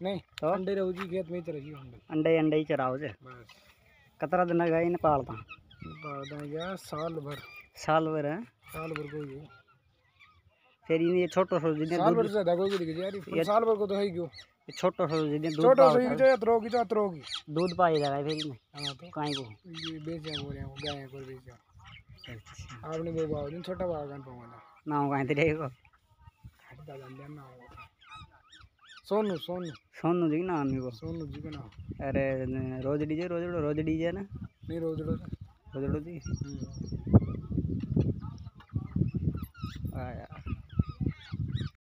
नहीं तो? अंडे रहू जी खेत में ही अंडे। अंडे अंडे ही चराओ जे। कतरा दिन गए इन पालता? में गया साल भर। साल भर है? साल भर को ही फिर इन्हें छोटो सो जिन्हें साल भर से ज़्यादा कोई दिख यार। ये साल भर को तो है ही क्यों? छोटो सो जिन्हें दूध छोटा सही जो त्रो की जो त्रो की दूध पाई जा रहा है फिर इन्हें। हाँ तो। काई को? ये बेचे बोल रहे हैं गाय को बेचे। अच्छा। आपने वो बाव दिन छोटा बागान पाऊँगा नाम कहीं तेरे को? जान ना सोनू जी नाम। ही సోను సోను సోను దిగినా మీకు సోను దిగినా అరే రోజు డీజే రోజు రోజు డీజేనా నీ రోజు రోజు రోజు